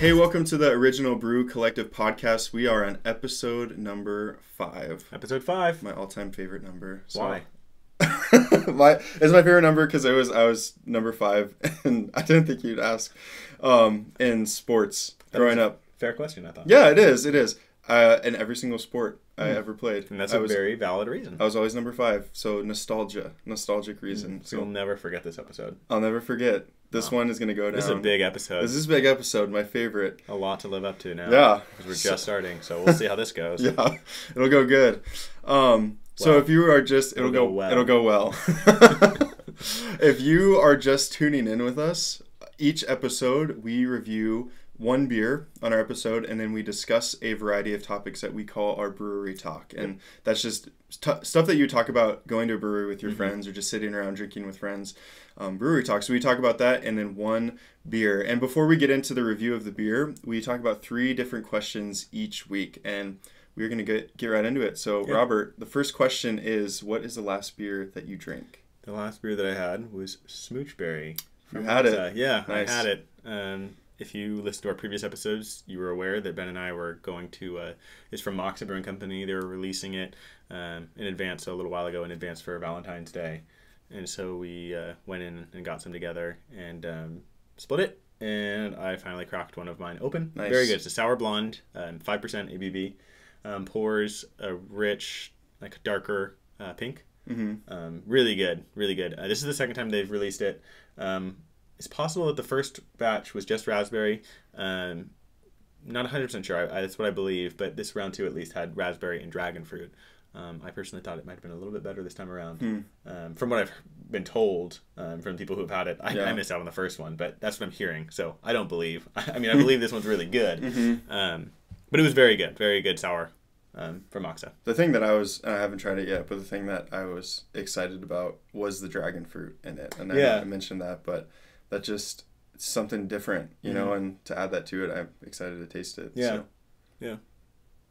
Hey, welcome to the Original Brew Collective podcast. We are on episode number five. Episode five. My all-time favorite number. So- Why? my it's my favorite number because I was I was number five, and I didn't think you'd ask. Um, in sports growing up, Fair question, I thought. yeah, it is. It is. Uh, in every single sport I ever played, Hmm. And that's I a was very valid reason. I was always number five. So nostalgia, nostalgic reason. so you'll never forget this episode. I'll never forget. This Wow. one is gonna go down. This is a big episode. This is a big episode. My favorite. a lot to live up to now. Yeah. Because we're just starting, so we'll see how this goes. Yeah, it'll go good. Um, so Well, if you are just, it'll, it'll go, go well. It'll go well. if you are just tuning in with us, each episode we review one beer on our episode, and then we discuss a variety of topics that we call our brewery talk, and that's just t- stuff that you talk about going to a brewery with Mm-hmm. your friends or just sitting around drinking with friends. Um, brewery talk. So we talk about that, and then one beer. And before we get into the review of the beer, we talk about three different questions each week, and we're gonna get get right into it. So Yeah. Robert, the first question is, what is the last beer that you drank? The last beer that I had was Smoochberry. You had it. Yeah, Nice. I had it. Um, if you listen to our previous episodes, you were aware that Ben and I were going to. Uh, it's from Moksa Brewing Company. They were releasing it um, in advance a little while ago, in advance for Valentine's Day, and so we uh, went in and got some together and um, split it. And I finally cracked one of mine open. Nice. Very good. It's a sour blonde, um, five percent ABV. Um, pours a rich, like darker uh, pink. Mm-hmm. Um, really good, really good. Uh, this is the second time they've released it. Um, it's possible that the first batch was just raspberry. Um, not 100% sure. I, I, that's what I believe. But this round two at least had raspberry and dragon fruit. Um, I personally thought it might have been a little bit better this time around. Hmm. Um, from what I've been told um, from people who have had it, I, Yeah. I missed out on the first one, but that's what I'm hearing. So I don't believe. I mean, I believe this one's really good. Mm-hmm. Um, but it was very good, very good sour um, from Moksa. The thing that I was, I haven't tried it yet, but the thing that I was excited about was the dragon fruit in it, and I, Yeah. I mentioned that, but that just it's something different, you know, and to add that to it, I'm excited to taste it. Yeah. so. Yeah.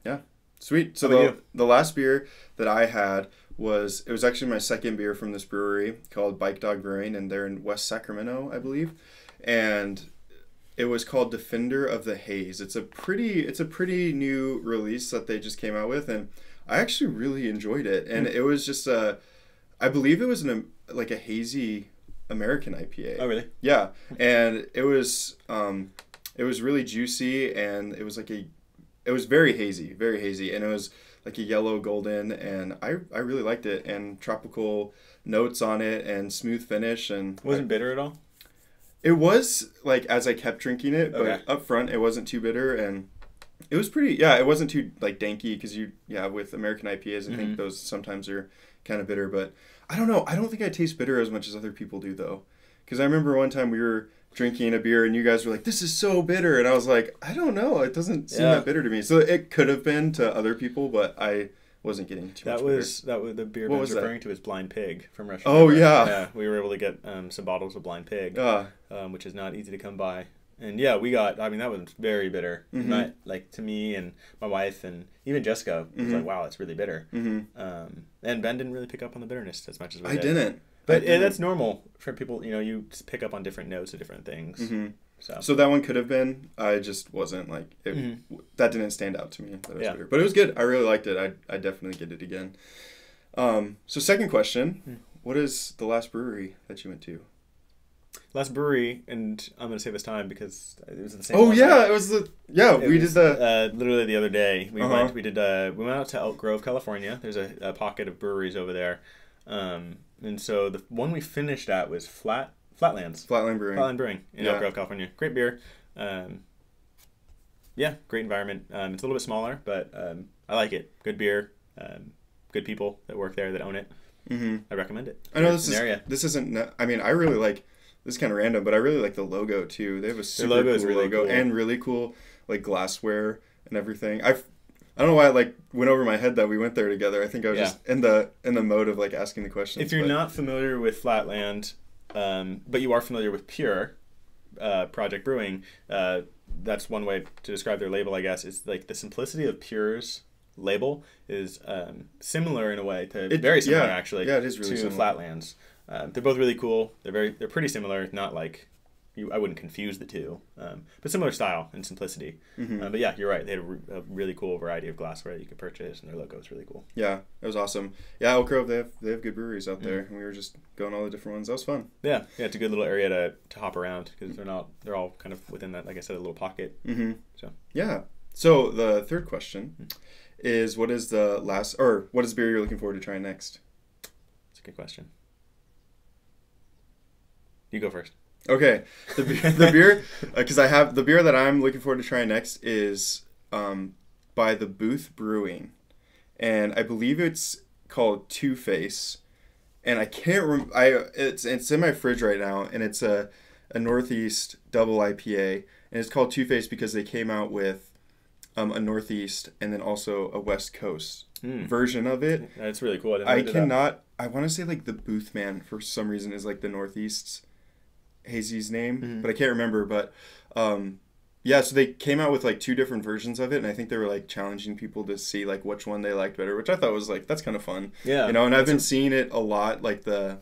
yeah, sweet. So the the last beer that I had was it was actually my second beer from this brewery called Bike Dog Brewing, and they're in West Sacramento, I believe, and it was called Defender of the Haze. It's a pretty it's a pretty new release that they just came out with, and I actually really enjoyed it. And Hmm. it was just a, I believe it was an like a hazy American IPA. Oh, really? Yeah, and it was um, it was really juicy, and it was like a, it was very hazy, very hazy, and it was like a yellow golden, and I I really liked it, and tropical notes on it, and smooth finish, and Wasn't bitter at all? it was like as I kept drinking it, but Okay. up front it wasn't too bitter, and it was pretty. Yeah, it wasn't too like danky because you yeah with American IPAs I Mhm. think those sometimes are kind of bitter, but I don't know. I don't think I taste bitter as much as other people do though, because I remember one time we were drinking a beer and you guys were like, "This is so bitter," and I was like, "I don't know. It doesn't seem Yeah. that bitter to me." So it could have been to other people, but I wasn't getting too That much was that was the beer What was was that? referring to is Blind Pig from Russian. Oh, yeah. yeah. We were able to get um, some bottles of Blind Pig. Uh, um, which is not easy to come by. And yeah, we got. I mean, that was very bitter. Mhm. Not- like to me and my wife and even Jessica was Mhm. like, "Wow, it's really bitter." hmm Um, and Ben didn't really pick up on the bitterness as much as we I did. didn't. But I didn't. that's normal for people. You know, you pick up on different notes of different things. hmm So, So that one could have been. I just wasn't like it, Mhm. that didn't stand out to me. That was Yeah. bitter. But it was good. I really liked it. I I definitely get it again. Um. So second question: Hmm. What is the last brewery that you went to? Last brewery, and I'm gonna save us time because it was the same. Oh yeah, it was the yeah It we was, did the uh, literally the other day. We Uh-huh. went. We did. Uh, we went out to Elk Grove, California. There's a, a pocket of breweries over there, um, and so the one we finished at was Flat Flatlands. Flatland Brewing. Flatland Brewing in Yeah. Elk Grove, California. Great beer. Um, yeah, great environment. Um, it's a little bit smaller, but um, I like it. Good beer. Um, good people that work there that own it. hmm I recommend it. I know this an is area. this isn't. I mean, I really like. This is kind of random, but I really like the logo too. They have a super logo cool really logo cool. and really cool like glassware and everything. I I don't know why it like went over my head that we went there together. I think I was Yeah. just in the in the mode of like asking the questions. If you're but- not familiar with Flatland, um, but you are familiar with Pure uh, Project Brewing, uh, that's one way to describe their label, I guess. Is like the simplicity of Pure's label is um, similar in a way to It- very similar yeah. actually Yeah, it is really to similar. Flatlands. Um, they're both really cool. They're very they're pretty similar, not like you, I wouldn't confuse the two, um, but similar style and simplicity. Mhm. Uh, but yeah, you're right. They had a, re- a really cool variety of glassware that you could purchase, and their logo is really cool. Yeah, it was awesome. Yeah, Elk Grove, they have they have good breweries Mm. out there, and we were just going all the different ones. That was fun. Yeah, yeah, it's a good little area to, to hop around because they're not they're all kind of within that, like I said, a little pocket. Mm-hmm. So. yeah. So the third question is, what is the last, or what is beer you're looking forward to trying next? It's a good question. You go first. Okay, the beer, the beer, because I have the beer that I'm looking forward to trying next is um, by the Booth Brewing, and I believe it's called Two Face, and I can't rem- I it's it's in my fridge right now, and it's a a Northeast double IPA, and it's called Two Face because they came out with um, a Northeast and then also a West Coast Mm. version of it. That's really cool. I, didn't I cannot. I want to say like the Booth Man for some reason is like the Northeast's Hazy's name, Mhm. but I can't remember. But um, yeah, so they came out with like two different versions of it, and I think they were like challenging people to see like which one they liked better, which I thought was like that's kind of fun, Yeah, you know. And I've been seeing it a lot, like the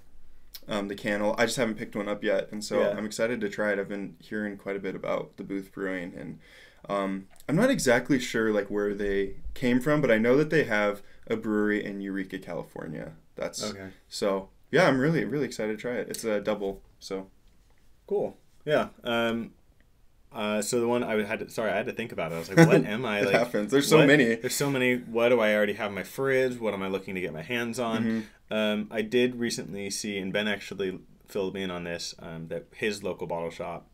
um, the cannel. I just haven't picked one up yet, and so Yeah. I'm excited to try it. I've been hearing quite a bit about the Booth Brewing, and um, I'm not exactly sure like where they came from, but I know that they have a brewery in Eureka, California. That's Okay. so yeah. I'm really really excited to try it. It's a double, so Cool. Yeah. Um, uh, so the one I had to, sorry, I had to think about it. I was like, what am I it happens. There's so what- many. There's so many. What do I already have in my fridge? What am I looking to get my hands on? Mhm. Um, I did recently see, and Ben actually filled me in on this, um, that his local bottle shop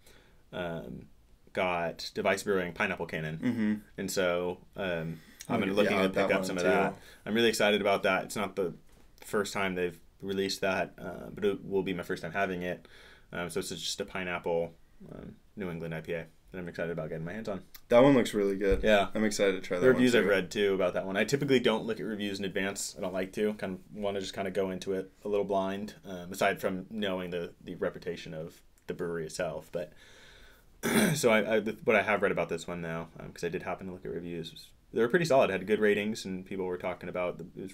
um, got Device Brewing Pineapple Cannon. Mm-hmm. And so um, Oh, I've been looking yeah, to pick up some of that. I'm really excited about that. It's not the first time they've released that, uh, but it will be my first time having it. Um, so it's just a pineapple um, New England IPA that I'm excited about getting my hands on. That one looks really good. Yeah. I'm excited to try that. The reviews I've read too about that one. I typically don't look at reviews in advance. I don't like to. Kind of want to just kind of go into it a little blind, um, aside from knowing the the reputation of the brewery itself. But so I, I what I have read about this one now, because I did happen to look at reviews, was, they were pretty solid. Had good ratings, and people were talking about the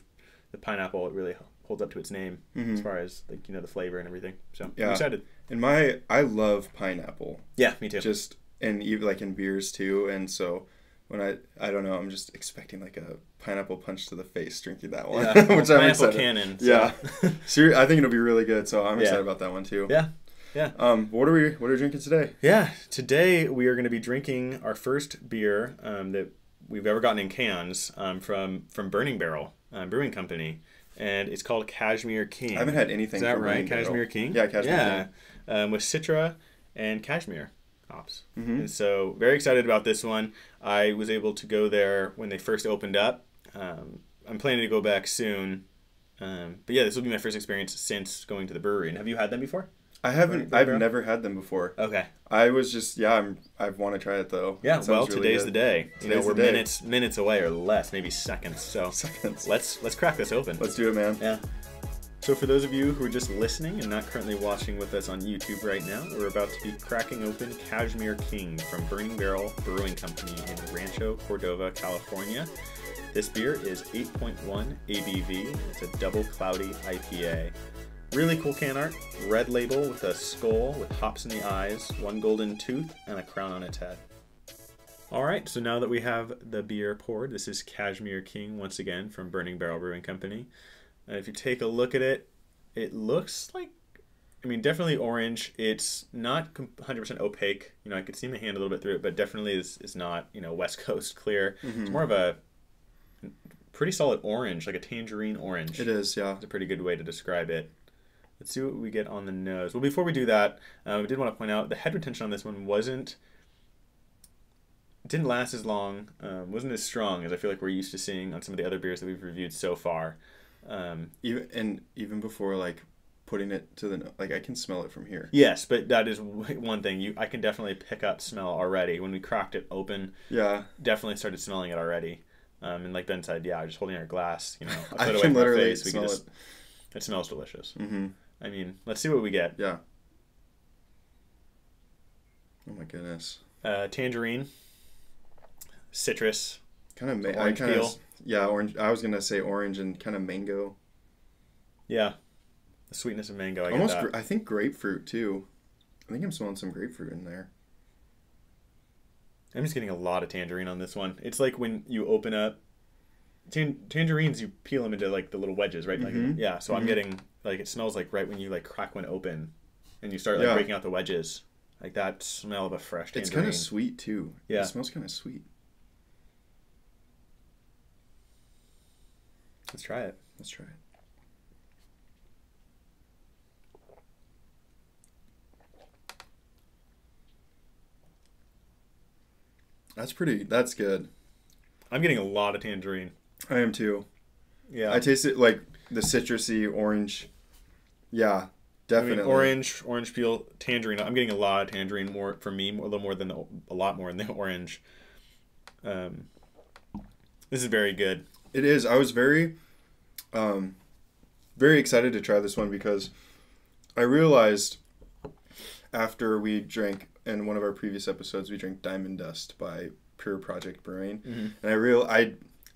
the pineapple. It really holds up to its name as Mhm. far as like you know the flavor and everything. So Yeah. I'm excited. And my I love pineapple. Yeah, me too. Just and even like in beers too. And so when I I don't know, I'm just expecting like a pineapple punch to the face drinking that one, yeah, which I'm pineapple excited. cannon. so- Yeah. Ser- I think it'll be really good. So I'm Yeah. excited about that one too. Yeah. Yeah. Um, what are we what are we drinking today? Yeah, today we are going to be drinking our first beer um, that we've ever gotten in cans um, from from Burning Barrel um, Brewing Company, and it's called Cashmere King. I haven't had anything. Is that right? Cashmere King. Yeah, Cashmere yeah. Um, with Citra and Cashmere hops. Mhm. And so very excited about this one. I was able to go there when they first opened up. Um, I'm planning to go back soon. Um, but yeah, this will be my first experience since going to the brewery. And have you had them before? I haven't. I've never had them before. Okay. I was just yeah. I'm. I want to try it though. Yeah, It well, really today's good. the day. You know, we're minutes minutes away or less, maybe seconds. So Seconds. let's let's crack this open. Let's do it, man. Yeah. So for those of you who are just listening and not currently watching with us on YouTube right now, we're about to be cracking open Cashmere King from Burning Barrel Brewing Company in Rancho Cordova, California. This beer is 8.1 ABV. It's a double cloudy IPA. Really cool can art. Red label with a skull with hops in the eyes, one golden tooth, and a crown on its head. All right, so now that we have the beer poured, this is Cashmere King once again from Burning Barrel Brewing Company. And if you take a look at it, it looks like, I mean, definitely orange. It's not 100% opaque. You know, I could see my hand a little bit through it, but definitely is, is not, you know, West Coast clear. Mm-hmm. It's more of a pretty solid orange, like a tangerine orange. It is. Yeah. It's a pretty good way to describe it. Let's see what we get on the nose. Well, before we do that, uh, we did want to point out the head retention on this one wasn't didn't last as long, um, wasn't as strong as I feel like we're used to seeing on some of the other beers that we've reviewed so far. Um, Even and even before like putting it to the no- like I can smell it from here. yes, but that is one thing you I can definitely pick up smell already. When we cracked it open, Yeah. definitely started smelling it already. Um, and like Ben said, yeah, just holding our glass, you know, I away can from literally face, we can smell just. It smells delicious. Mm-hmm. I mean, let's see what we get. Yeah. Oh my goodness. Uh, tangerine, citrus, Kind of. Ma- I kind peel. of. Yeah, orange. I was gonna say orange and kind of mango. yeah, the sweetness of mango. I Almost. Gra- I think grapefruit too. I think I'm smelling some grapefruit in there. I'm just getting a lot of tangerine on this one. It's like when you open up tan- tangerines, you peel them into like the little wedges, right? Like, Mhm. yeah. So I'm Mhm. getting like it smells like right when you like crack one open, and you start like Yeah. breaking out the wedges, like that smell of a fresh tangerine. It's kind of sweet too. Yeah. It smells kind of sweet. Let's try it. Let's try it. That's pretty. That's good. I'm getting a lot of tangerine. I am too. Yeah. I taste it like the citrusy orange. Yeah, I mean, definitely. orange, orange peel, tangerine. I'm getting a lot of tangerine more for me, more, a little more than the, a lot more than the orange. Um, this is very good. It is. I was very, um, very excited to try this one because I realized after we drank in one of our previous episodes, we drank Diamond Dust by Pure Project Brewing, Mhm. and I real I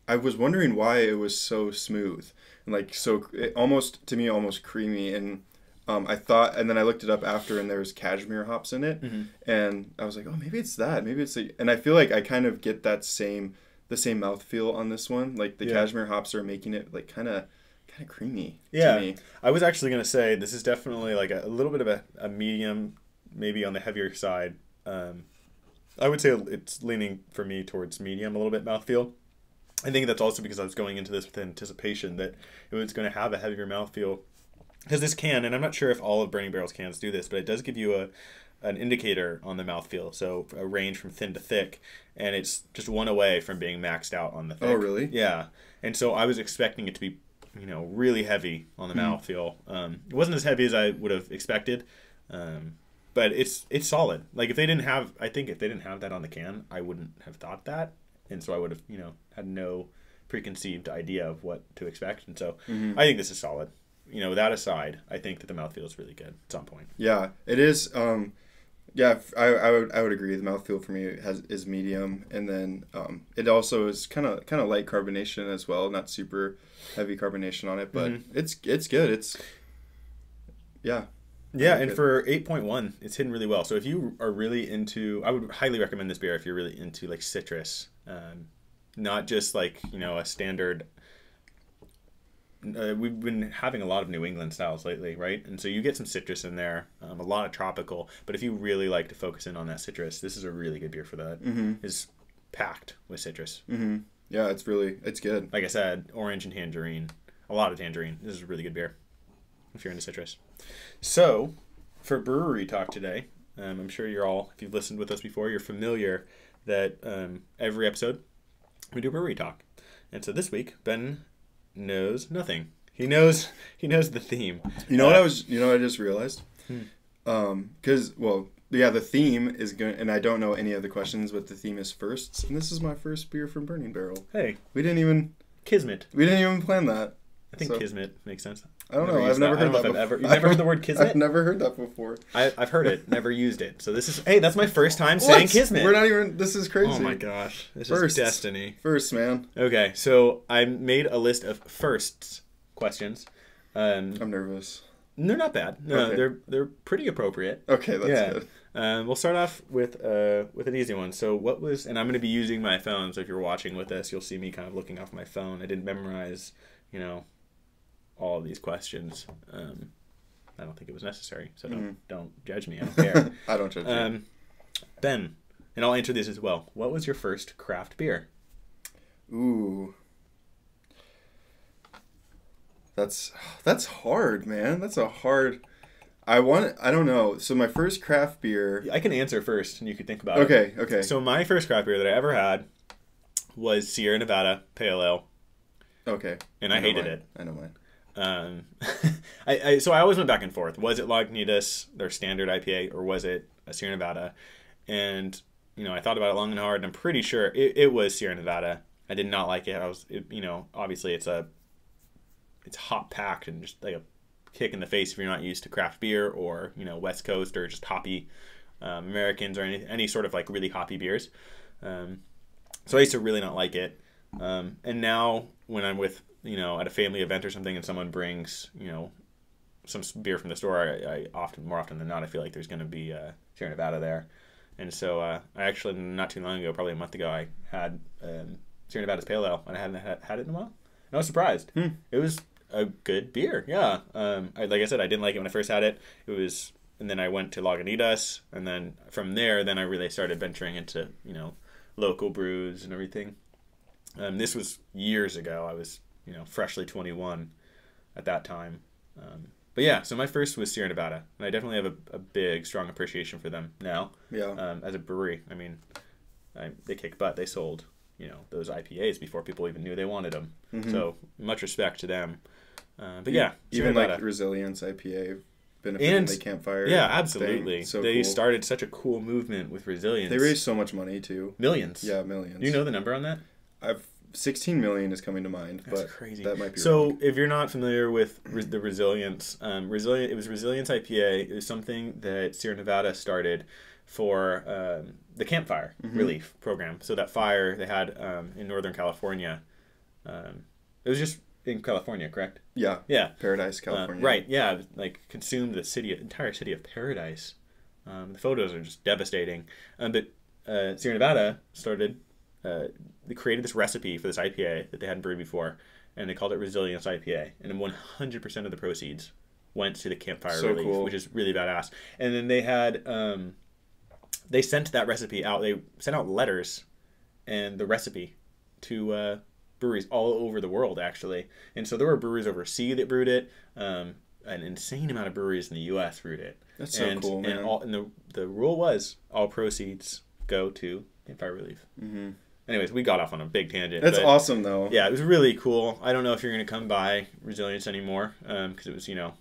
I was wondering why it was so smooth and like so it almost to me almost creamy and. Um, I thought, and then I looked it up after, and there was cashmere hops in it, Mhm. and I was like, oh, maybe it's that. Maybe it's like, and I feel like I kind of get that same, the same mouthfeel on this one. Like the Yeah. cashmere hops are making it like kind of, kind of creamy. Yeah. To me. I was actually gonna say this is definitely like a, a little bit of a, a medium, maybe on the heavier side. Um, I would say it's leaning for me towards medium a little bit mouthfeel. I think that's also because I was going into this with anticipation that it was going to have a heavier mouthfeel. Because this can, and I'm not sure if all of Burning Barrels cans do this, but it does give you a an indicator on the mouthfeel, so a range from thin to thick, and it's just one away from being maxed out on the thick. Oh, really? Yeah, and so I was expecting it to be, you know, really heavy on the mouthfeel. Um, it wasn't as heavy as I would have expected, um, but it's it's solid. Like if they didn't have, I think if they didn't have that on the can, I wouldn't have thought that, and so I would have, you know, had no preconceived idea of what to expect, and so I think this is solid. You know, that aside, I think that the mouthfeel is really good. It's on point. Yeah, it is. Um, yeah, I, I would I would agree. The mouthfeel for me has is medium, and then um, it also is kind of kind of light carbonation as well. Not super heavy carbonation on it, but Mm-hmm. it's it's good. It's yeah. Yeah, and good. for eight point one, it's hidden really well. So if you are really into, I would highly recommend this beer if you're really into like citrus, um, not just like you know a standard. Uh, we've been having a lot of New England styles lately, right? And so you get some citrus in there, um, a lot of tropical. But if you really like to focus in on that citrus, this is a really good beer for that. Mm-hmm. It's packed with citrus. Mm-hmm. Yeah, it's really it's good. Like I said, orange and tangerine, a lot of tangerine. This is a really good beer if you're into citrus. So, for brewery talk today, um, I'm sure you're all, if you've listened with us before, you're familiar that um, every episode we do brewery talk. And so this week, Ben knows nothing. He knows he knows the theme. You know what Uh, I was? You know what I just realized? Um, because well, yeah, the theme is going, and I don't know any of the questions, but the theme is firsts, and this is my first beer from Burning Barrel. Hey, We didn't even kismet. we didn't even plan that. I think So- kismet makes sense. I don't Never know. I've never that. Heard that. I've ever- you've never heard the word kismet. I've never heard that before. I, I've heard it, never used it. So this is hey, that's my first time saying What? kismet. We're not even. This is crazy. oh my gosh, this Firsts. is destiny. First, man. Okay, so I made a list of firsts questions. Um, I'm nervous. they're not bad. No, Okay. they're they're pretty appropriate. Okay, that's yeah. good. Um, we'll start off with uh, with an easy one. So what was and I'm going to be using my phone. So if you're watching with us, you'll see me kind of looking off my phone. I didn't memorize, you know, all of these questions. Um, I don't think it was necessary. So don't Mhm. don't judge me. I don't care. I don't judge you. um, ben, and I'll answer this as well. What was your first craft beer? Ooh. That's that's hard, man. That's a hard. I want. I don't know. So my first craft beer. I can answer first, and you could think about it. Okay. Okay. So my first craft beer that I ever had was Sierra Nevada Pale Ale, okay. and I, know hated mine. it. I know mine. Um, I, I so I always went back and forth. Was it Lagunitas, their standard IPA, or was it a Sierra Nevada? And you know, I thought about it long and hard. And I'm pretty sure it, it was Sierra Nevada. I did not like it. I was, it, you know, obviously it's a, it's hop packed and just like a kick in the face if you're not used to craft beer or you know West Coast or just hoppy um, Americans or any any sort of like really hoppy beers. Um, so I used to really not like it. Um, and now when I'm with you know at a family event or something and someone brings you know some beer from the store, I, I often more often than not I feel like there's going to be uh, Sierra Nevada there, and so uh, I actually not too long ago, probably a month ago, I had um, Sierra Nevada's Pale Ale, and I hadn't had, had it in a while. And I was surprised. Hmm. It was a good beer. Yeah. Um, I, like I said, I didn't like it when I first had it. It was, and then I went to Lagunitas, and then from there, then I really started venturing into you know local brews and everything. Um, this was years ago. I was you know freshly 21 at that time. Um, but yeah, so my first was Sierra Nevada, and I definitely have a, a big, strong appreciation for them now Yeah. um, as a brewery. I mean, I, they kick butt. They sold, you know, those IPAs before people even knew they wanted them. Mhm. So much respect to them. Uh, but yeah, Sierra even like Resilience IPA benefiting And- the campfire. yeah, absolutely. So they cool. started such a cool movement with resilience. They raised so much money too. millions. Yeah, millions. Do you know the number on that? I've 16 million is coming to mind, That's but crazy. that might be So, wrong. if you're not familiar with re- the Resilience, um, Resilient, it was Resilience IPA. It was something that Sierra Nevada started for um, the campfire Mhm. relief program. So that fire they had um, in Northern California, um, it was just in California, correct? Yeah, Yeah, Paradise, Uh, California. right. Yeah, like consumed the city, entire city of Paradise. Um, the photos are just devastating. Um, but uh, Sierra Nevada started. Uh, they created this recipe for this IPA that they hadn't brewed before, and they called it Resilience IPA. And 100% of the proceeds went to the campfire So relief, cool. which is really badass. And then they had um, they sent that recipe out. They sent out letters and the recipe to uh, breweries all over the world, actually. And so there were breweries overseas that brewed it. Um, an insane amount of breweries in the U.S. brewed it. That's so and, cool, man. And, all, and the the rule was all proceeds go to campfire relief. hmm Anyways, we got off on a big tangent. That's but- awesome, though. yeah, it was really cool. I don't know if you're going to come by Resilience anymore because it was, you know,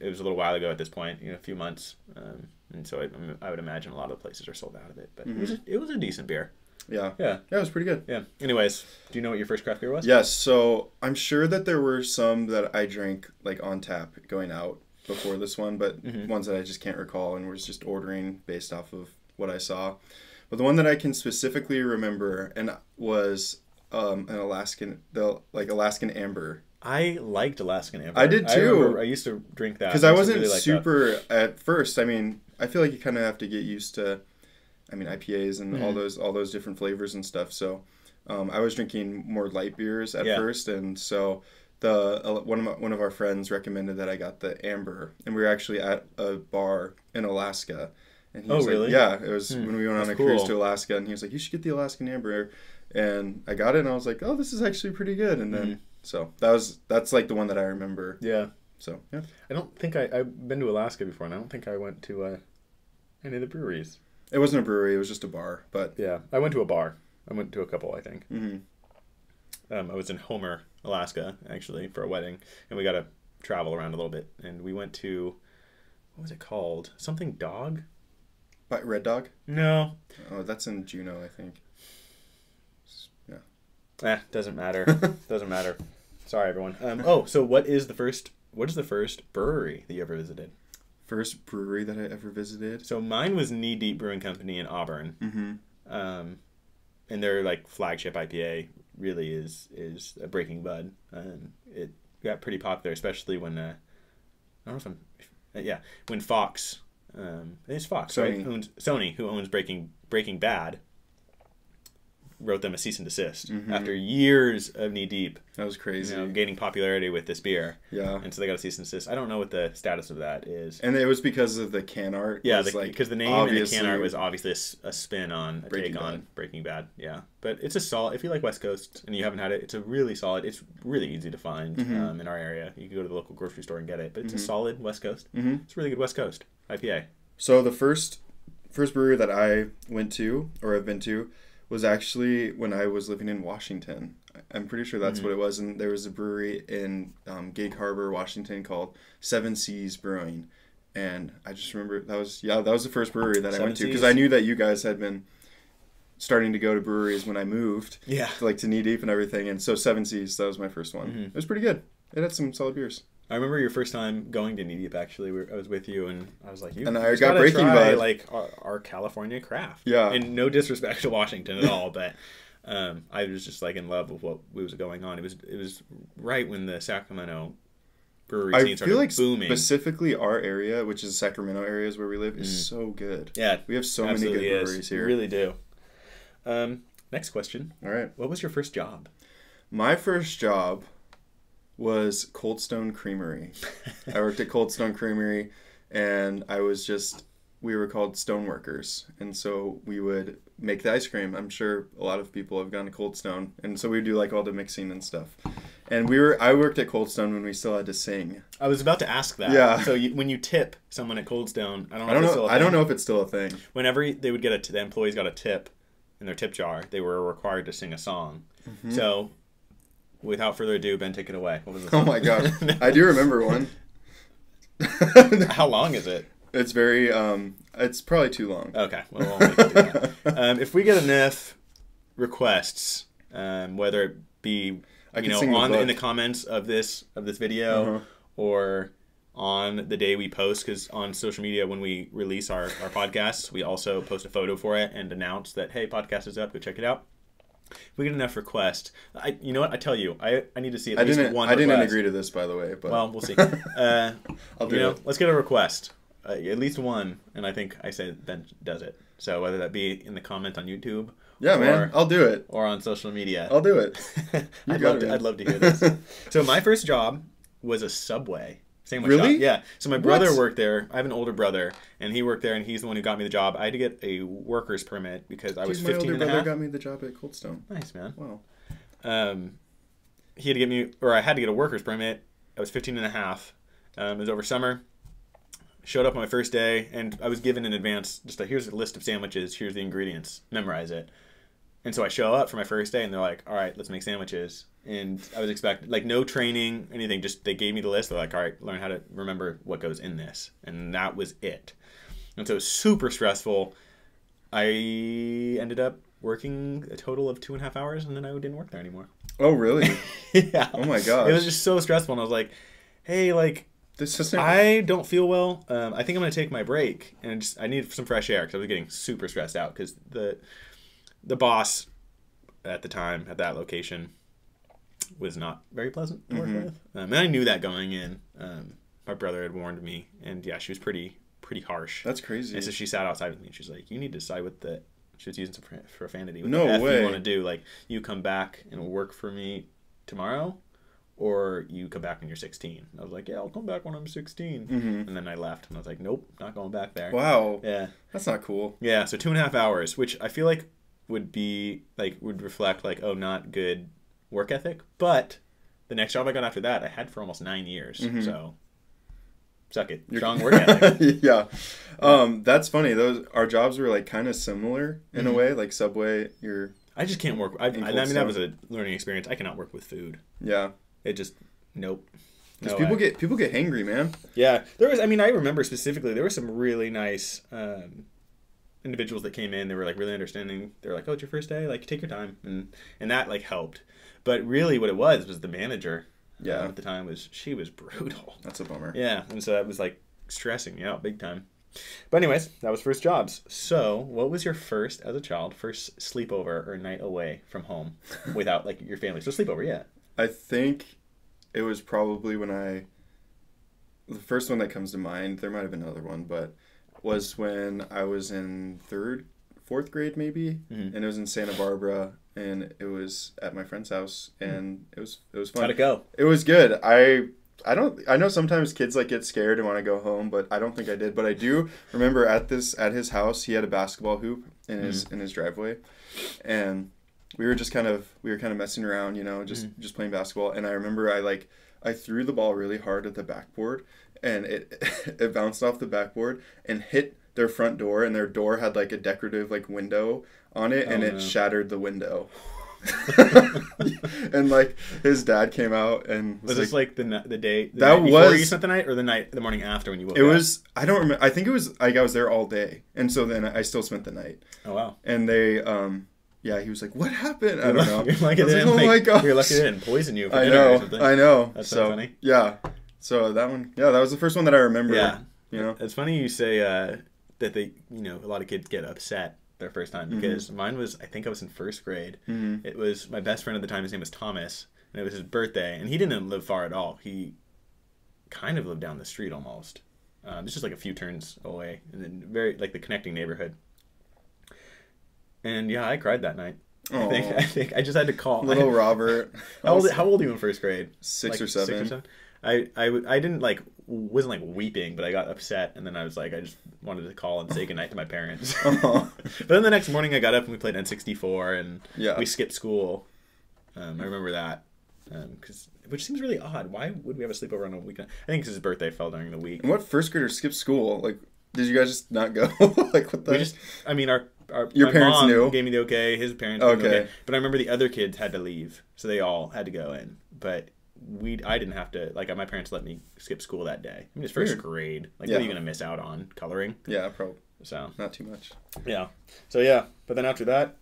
it was a little while ago at this point, you know, a few months, um, and so I, I would imagine a lot of the places are sold out of it. But it was a, it was a decent beer. Yeah. Yeah, Yeah, it was pretty good. yeah. Anyways, do you know what your first craft beer was? Yes, so I'm sure that there were some that I drank like on tap going out before this one, but Mhm. ones that I just can't recall and was just ordering based off of what I saw. But the one that I can specifically remember and was um, an Alaskan, the like Alaskan Amber, I liked Alaskan Amber. I did too. remember- I, used to drink that because I wasn't really like super at first. I mean, I feel like you kind of have to get used to, I mean, IPAs and all Mhm. those all those different flavors and stuff. So, um, I was drinking more light beers at Yeah. first, and so the uh, one of my, one of our friends recommended that I got the amber, and we were actually at a bar in Alaska. And he Oh, was like, really? Yeah, it was Hmm, when we went on that's a cruise cool. to Alaska, and he was like, "You should get the Alaskan Amber," and I got it, and I was like, "Oh, this is actually pretty good." And then Mhm. so that was that's like the one that I remember. Yeah, So yeah. I don't think I I've been to Alaska before, and I don't think I went to uh, any of the breweries. It wasn't a brewery; it was just a bar. But Yeah, I went to a bar. I went to a couple, I think. hmm Um, I was in Homer, Alaska, actually, for a wedding, and we got to travel around a little bit. And we went to what was it called? Something Dog? But Red Dog. No, Oh, that's in Juneau, I think. Yeah. eh, doesn't matter. doesn't matter. Sorry, everyone. Um, oh, so what is the first? What is the first brewery that you ever visited? First brewery that I ever visited. So mine was Knee Deep Brewing Company in Auburn. Mm-hmm. um, and their like flagship IPA really is is a Breaking Bud. Um, it got pretty popular, especially when uh, I don't know if I'm uh, yeah when Fox um, it's Fox right Sony. owns Sony who owns Breaking Breaking Bad wrote them a cease and desist Mhm. after years of knee deep That was you crazy. know gaining popularity with this beer yeah. and so they got a cease and desist. I don't know what the status of that is. And it was because of the can art. Yeah, because like, the, the name and the can art was obviously a spin on a Breaking take on Bad. Breaking Bad. Yeah, but it's a solid. If you like West Coast and you haven't had it, it's a really solid. It's really easy to find Mhm. um, in our area. You can go to the local grocery store and get it. But it's Mhm. a solid West Coast. Mhm. It's a really good West Coast IPA. So the first first brewery that I went to or have been to was actually when I was living in Washington. I- I'm pretty sure that's Mhm. what it was, and there was a brewery in um, Gig Harbor, Washington, called Seven Seas Brewing, and I just remember that was yeah that was the first brewery that I Seven went to because I knew that you guys had been starting to go to breweries when I moved, Yeah. to, like to Knee Deep and everything, and so Seven Seas that was my first one. Mhm. It was pretty good. It had some solid beers. I remember your first time going to Knee Deep. Actually, we were, I was with you, and I was like, "You And I got Breaking try, like our, our California craft." Yeah. and no disrespect to Washington at all, but um, I was just like in love with what was going on. It was it was right when the Sacramento brewery I scene started feel like booming. specifically our area, which is Sacramento areas where we live, is so good. yeah, We have so many good Mm. absolutely is. breweries here. We really do. Um, next question: All right. What was your first job? My first job was Cold Stone Creamery. I worked at Cold Stone Creamery, and I was just we were called stone workers, and so we would make the ice cream. I'm sure a lot of people have gone to Cold Stone, and so we do like all the mixing and stuff. And we were I worked at Cold Stone when we still had to sing. I was about to ask that. Yeah. So you, when you tip someone at Cold Stone, I don't know. I don't if it's know. still a I don't know if it's still a thing. Whenever they would get a, t- the employees got a tip in their tip jar, they were required to sing a song. Mm-hmm. So, without further ado, Ben, take it away. What was the Oh my god, I do remember one. How long is it? it's very um. It's probably too long. Okay. Well, we'll make it do that. um, if we get enough requests, um, whether it be I you know on the, in the comments of this of this video Uh-huh. or on the day we post because on social media when we release our, our podcasts we also post a photo for it and announce that hey podcast is up go check it out if we get enough requests i you know what i tell you i, I need to see at I least didn't. one I didn't agree to this, by the way. But well we'll see uh, I'll do you know, it. let's get a request. Uh, at least one, and I think I said Ben does it. So whether that be in the comment on YouTube Yeah, man. I'll do it. or on social media, I'll do it. I'd love it, to. man. I'd love to hear this. so my first job was a Subway sandwich Really? shop. Yeah. So my brother What? worked there. I have an older brother, and he worked there, and he's the one who got me the job. I had to get a worker's permit because I was Dude, my 15 older and a brother got me the job at Cold Stone. Nice man. Wow. um, he had to get me, or I had to get a worker's permit. I was 15 and a half. Um, it was over summer. Showed up on my first day, and I was given in advance just a here's a list of sandwiches, here's the ingredients, memorize it. And so I show up for my first day, and they're like, "All right, let's make sandwiches." And I was expecting like no training, anything. Just they gave me the list. They're like, "All right, learn how to remember what goes in this," and that was it. And so it was super stressful. I ended up working a total of two and a half hours, and then I didn't work there anymore. Oh, really? yeah. Oh my god. It was just so stressful, and I was like, "Hey, like, this isn't. I don't feel well. Um, I think I'm gonna take my break, and just I need some fresh air because I was getting super stressed out because the the boss at the time at that location was not very pleasant to work Mhm. with, um, and I knew that going in. Um, my brother had warned me, and yeah, she was pretty pretty harsh. That's crazy. And so she sat outside with me, and she's like, "You need to decide what the." She was using some profanity. What No the F way. You want to do like you come back and work for me tomorrow, or you come back when you're 16. I was like, "Yeah, I'll come back when I'm 16." hmm And then I left, and I was like, "Nope, not going back there." Wow. Yeah, That's not cool. yeah. So two and a half hours, which I feel like would be like would reflect like oh not good work ethic, but the next job I got after that I had for almost nine years. Mhm. So suck it, You're- strong work ethic. yeah. Um, that's funny. Those our jobs were like kind of similar in Mhm. a way. Like Subway, you're I just can't work. I, I, I mean, that was a learning experience. I cannot work with food. yeah. It just nope. Because No people way. get people get hangry, man. yeah. There was. I mean, I remember specifically there were some really nice um, individuals that came in. They were like really understanding. They were like, "Oh, it's your first day. Like, take your time," and and that like helped. But really, what it was was the manager. Yeah. um, at the time was she was brutal. That's a bummer. Yeah, and so that was like stressing me out big time. But anyways, that was first jobs. So, what was your first as a child, first sleepover or night away from home without like your family? So sleepover, yeah. I think it was probably when I the first one that comes to mind, there might have been another one, but was when I was in third, fourth grade maybe, Mhm. and it was in Santa Barbara, and it was at my friend's house, mm-hmm. and it was it was fun. How'd it go? It was good. I I don't I know sometimes kids like get scared and want to go home, but I don't think I did. But I do remember at this at his house, he had a basketball hoop in his mm-hmm. in his driveway, and we were just kind of we were kind of messing around, you know, just mm-hmm. just playing basketball. And I remember I like I threw the ball really hard at the backboard, and it it bounced off the backboard and hit their front door, and their door had like a decorative like window on it, and Oh, it no. shattered the window. and like his dad came out and Was this like the the day the That before you was- spent the night or the night the morning after when you woke it up? was I don't remember I think it was like I was there all day and so then I still spent the night Oh wow. and they um yeah he was like what happened I don't know lucky I was like, oh my like, gosh You're lucky they didn't poison you for I know something. I know That's so so funny. yeah so that one yeah that was the first one that I remember Yeah. you know It's funny you say uh, that they, you know, a lot of kids get upset their first time Mm-hmm. because mine was, I think I was in first grade. Mhm. It was my best friend at the time. His name was Thomas, and it was his birthday. And he didn't live far at all. He kind of lived down the street almost. Um, it's just like a few turns away, and then very like the connecting neighborhood. And yeah, I cried that night. I think I think I just had to call. Little Robert. how old How old are you in first grade? Six Like, or seven. I, I, I didn't like wasn't like weeping, but I got upset, and then I was like, I just wanted to call and say goodnight to my parents. But then the next morning, I got up and we played N64, and Yeah. we skipped school. Um, I remember that, because which seems really odd. Why would we have a sleepover on a weekend? I think his birthday fell during the week. And what first grader skipped school? Like, did you guys just not go? like, what the? We just, I mean, our, our Your my parents mom knew? gave me the okay. His parents gave me the Okay. okay. But I remember the other kids had to leave, so they all had to go in. But we, I didn't have to. Like, my parents let me skip school that day. I mean, it's first Weird. grade. Like, Yeah. what are you gonna miss out on coloring? yeah, probably So not too much. yeah, so yeah. But then after that,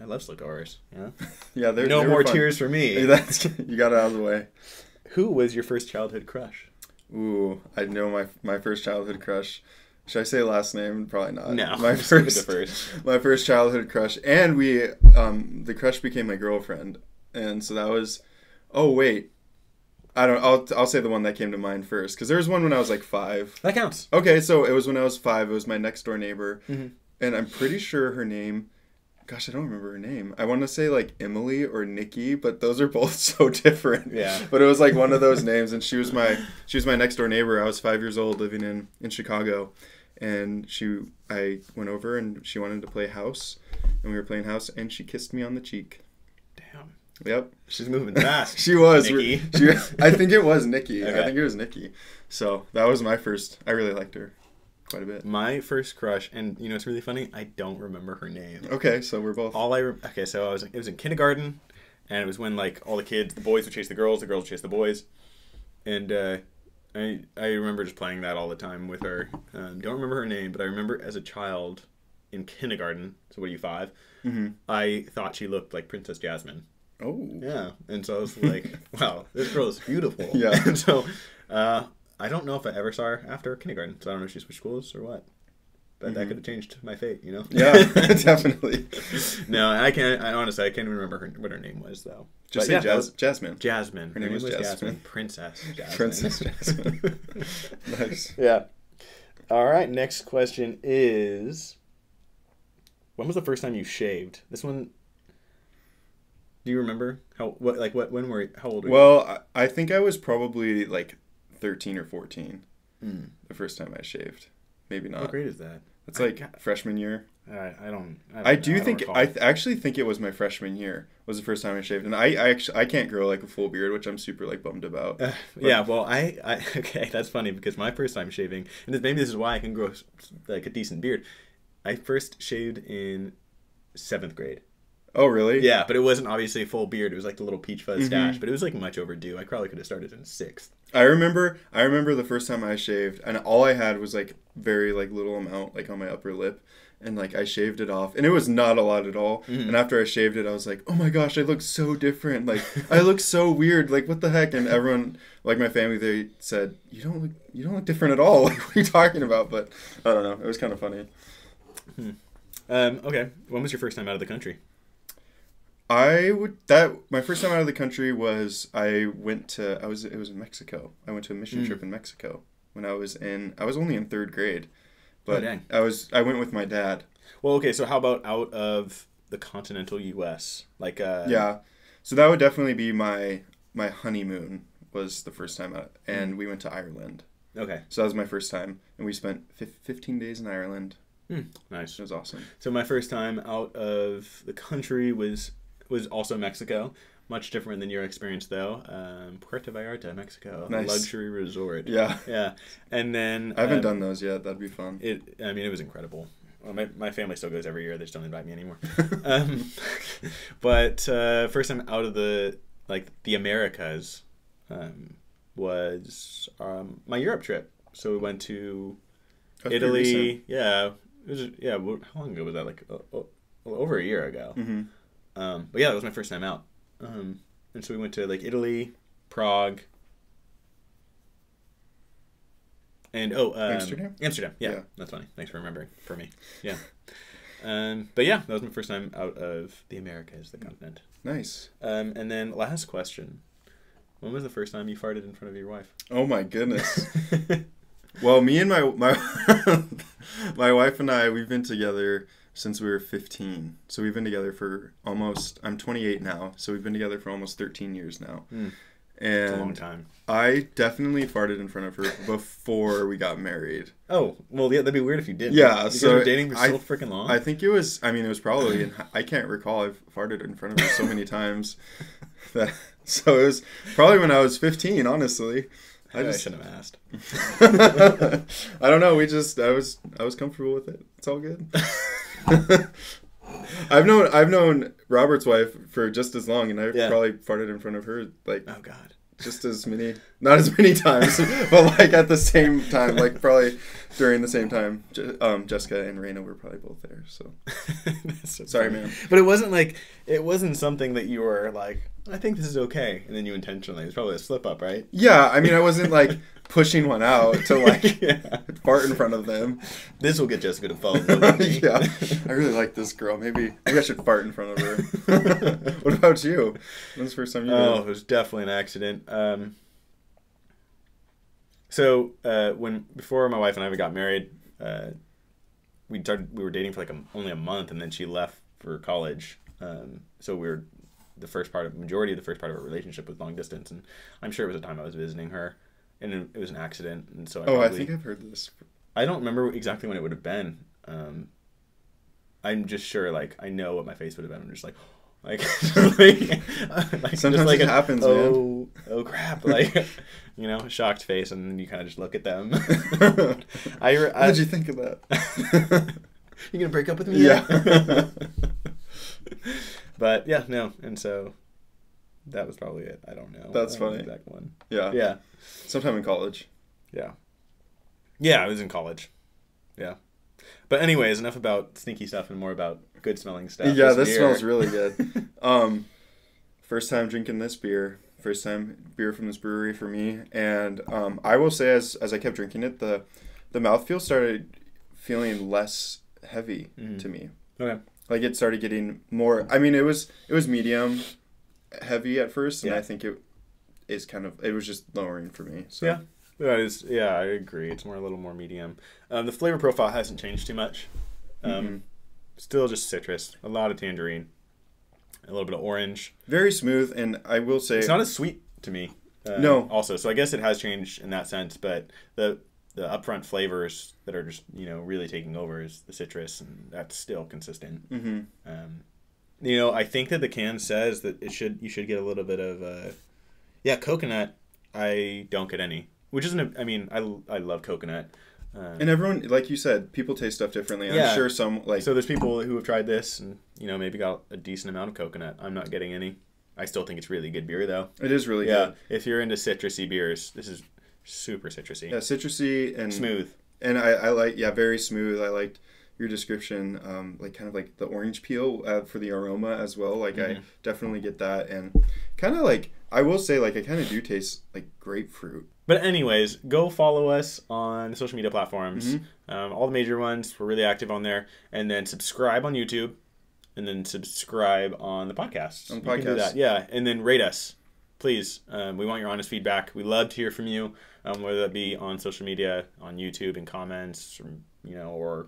I love sleepovers. Yeah. Yeah, they're no more fun. tears for me. That's you got it out of the way. Who was your first childhood crush? Ooh, I know my my first childhood crush. Should I say last name? Probably not. No, my just give it first, first. my first childhood crush, and we, um, the crush became my girlfriend, and so that was. Oh wait, I don't. I'll I'll say the one that came to mind first, because there was one when I was like five. That counts. Okay, so it was when I was five. It was my next door neighbor, Mhm. and I'm pretty sure her name. Gosh, I don't remember her name. I want to say like Emily or Nikki, but those are both so different. Yeah. But it was like one of those names, and she was my she was my next door neighbor. I was five years old, living in in Chicago, and she I went over and she wanted to play house, and we were playing house, and she kissed me on the cheek. Yep, she's moving fast. she was. Nikki. She, I think it was Nikki. I think it was Nikki. So that was my first. I really liked her quite a bit. My first crush, and you know it's really funny. I don't remember her name. Okay, so we're both. All I re- okay, so I was it was in kindergarten, and it was when like all the kids, the boys would chase the girls, the girls would chase the boys, and uh, I I remember just playing that all the time with her. Um, don't remember her name, but I remember as a child in kindergarten. So what are you five? Mhm. I thought she looked like Princess Jasmine. Oh. Yeah, and so I was like, wow, this girl is beautiful. Yeah. and so uh, I don't know if I ever saw her after kindergarten. So I don't know if she switched schools or what. But that Mhm. could have changed my fate, you know. Yeah, definitely. no, I can't. I honestly, I can't even remember her, what her name was though. Just But say yeah, Jas- Jasmine. Jasmine. Her name was Jasmine. Princess Jasmine. Princess Jasmine. nice. yeah. All right. Next question is: When was the first time you shaved? This one. Do you remember how? What like what? When were? How old were you? Well, I, I think I was probably like 13 or 14 Hmm. the first time I shaved. Maybe What not. grade is that? It's like got- freshman year. I, I don't. I, don't I do don't think recall. I th- actually think it was my freshman year was the first time I shaved, and I, I actually I can't grow like a full beard, which I'm super like bummed about. Uh, yeah, well, I, I okay, that's funny because my first time shaving, and this, maybe this is why I can grow like a decent beard. I first shaved in seventh grade. Oh, really? Yeah, but it wasn't obviously a full beard. It was like the little peach fuzz Mhm. stash, but it was like much overdue. I probably could have started in sixth. I remember I remember the first time I shaved and all I had was like very like little amount like on my upper lip and like I shaved it off and it was not a lot at all. Mhm. And after I shaved it I was like, "Oh my gosh, I look so different. Like I look so weird. Like what the heck?" And everyone like my family they said, "You don't look you don't look different at all. Like what are you talking about?" But I don't know. It was kind of funny. Um, okay, when was your first time out of the country? I would that my first time out of the country was I went to I was it was in Mexico. I went to a mission Mm. trip in Mexico when I was in I was only in third grade, but Oh. I was I went with my dad. Well, okay, so how about out of the continental U.S.? Like, uh, yeah, so that would definitely be my my honeymoon was the first time out, and we went to Ireland. Okay, So that was my first time, and we spent fif- fifteen days in Ireland. nice. It was awesome. So my first time out of the country was was also Mexico. Much different than your experience though. Um, Puerto Vallarta, Mexico, a Nice. luxury resort. Yeah, Yeah, and then I haven't um, done those yet. That'd be fun. it. I mean, it was incredible. Well, my my family still goes every year. They just don't invite me anymore. um, but uh, first time out of the like the Americas um, was um, my Europe trip. So we went to That's. Italy. Yeah, it was yeah. How long ago was that? Like uh, uh, over a year ago. Mhm. Um, but yeah, that was my first time out. Um, and so we went to like Italy, Prague, and oh, um, Amsterdam? Amsterdam. Yeah, Yeah. that's funny. Thanks for remembering for me. Yeah. um, but yeah, that was my first time out of the Americas, the continent. Nice. Um, and then last question: When was the first time you farted in front of your wife? Oh my goodness. well, me and my my my wife and I we've been together since we were 15. So we've been together for almost I'm 28 now. So we've been together for almost 13 years now. Mm. And It's a long time. I definitely farted in front of her before we got married. Oh, well, yeah, that'd be weird if you did. Yeah, you so dating for I- so freaking long. I think it was. I mean, it was probably. I can't recall. I've farted in front of her so many times. That so it was probably when I was 15. Honestly, I, I just. shouldn't have asked. I don't know. We just. I was. I was comfortable with it. It's all good. I've known. I've known Robert's wife for just as long, and I've Yeah. probably farted in front of her like Oh God. just as many. Not as many times, but like at the same time. Like probably during the same time. Um, Jessica and Raina were probably both there. So so sorry, funny. man. But it wasn't like it wasn't something that you were like, I think this is okay, and then you intentionally. It's probably a slip up, right? Yeah, I mean, I wasn't like pushing one out to like Yeah. fart in front of them. This will get Jessica to fall in love with me. yeah, I really like this girl. Maybe maybe I should fart in front of her. what about you? When's the first time you Oh, did? it was definitely an accident. Um, so uh, when before my wife and I got married, uh, we started we were dating for like a, only a month, and then she left for college. Um, so we were the first part of majority of the first part of our relationship was long distance, and I'm sure it was a time I was visiting her, and it, was an accident, and so I Oh, I think I've heard this. I don't remember exactly when it would have been. Um, I'm just sure, like I know what my face would have been. I'm just like, like, like, like Sometimes it happens, man. oh, oh crap! Like, you know, a shocked face, and then you kind of just look at them. I, re- What I did you think about? you gonna break up with me? Yeah. but yeah, no, and so that was probably it. I don't know. That's don't funny. the Exact one. yeah, Yeah, sometime in college. yeah, yeah. I was in college. Yeah, but anyways, enough about sneaky stuff and more about good smelling stuff. yeah, this beer. smells really good. Um, first time drinking this beer. First time beer from this brewery for me, and um, I will say as as I kept drinking it, the the mouthfeel started feeling less heavy Mhm. to me. okay. Like it started getting more. I mean, it was it was medium heavy at first, and Yeah. I think it is kind of it was just lowering for me. So Yeah. That is, yeah, I agree. It's more a little more medium. Um, the flavor profile hasn't changed too much. Um, Mhm. Still just citrus, a lot of tangerine, a little bit of orange. very smooth, and I will say It's not as sweet to me. Uh, No. Also, so I guess it has changed in that sense, but the the upfront flavors that are just you know really taking over is the citrus, and that's still consistent. hmm Um, you know, I think that the can says that it should you should get a little bit of uh, yeah coconut. I don't get any, which isn't. A, I mean, I, I love coconut. Um, And everyone, like you said, people taste stuff differently. I'm sure some like so there's people who have tried this and you know maybe got a decent amount of coconut. I'm not getting any. I still think it's really good beer though. it is really yeah, good. if you're into citrusy beers, this is super citrusy, Yeah, citrusy and smooth. And I, I like yeah, very smooth. I liked your description, um, like kind of like the orange peel uh, for the aroma as well. Like I Mhm. definitely get that, and kind of like I will say like I kind of do taste like grapefruit. But anyways, go follow us on the social media platforms. Mhm. Um, all the major ones. We're really active on there. And then subscribe on YouTube. And then subscribe on the podcast. On You can do podcast. that. Yeah. And then rate us. Please. Um, we want your honest feedback. We love to hear from you, um, whether that be on social media, on YouTube, in comments, or, you know, or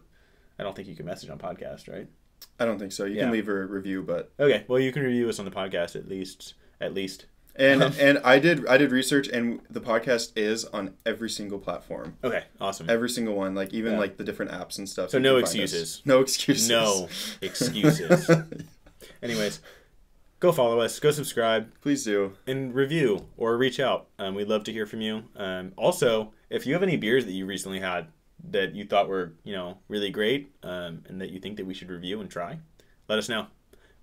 I don't think you can message on podcast, right? I don't think so. You Yeah. can leave a review, but Okay. Well, you can review us on the podcast at least. At least. and Um, and I did I did research, and the podcast is on every single platform, Okay. Awesome. every single one, like even Yeah. like the different apps and stuff. So no find us. excuses. No excuses. No excuses. Anyways, go follow us, go subscribe, Please do. and review or reach out. Um, we'd love to hear from you. Um, also, if you have any beers that you recently had that you thought were, you know, really great um, and that you think that we should review and try, let us know.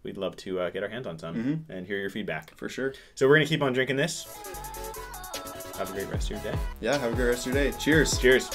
We'd love to uh, get our hands on some Mhm. and hear your feedback. For sure. So we're going to keep on drinking this. Have a great rest of your day. Yeah, have a great rest of your day. Cheers. Cheers.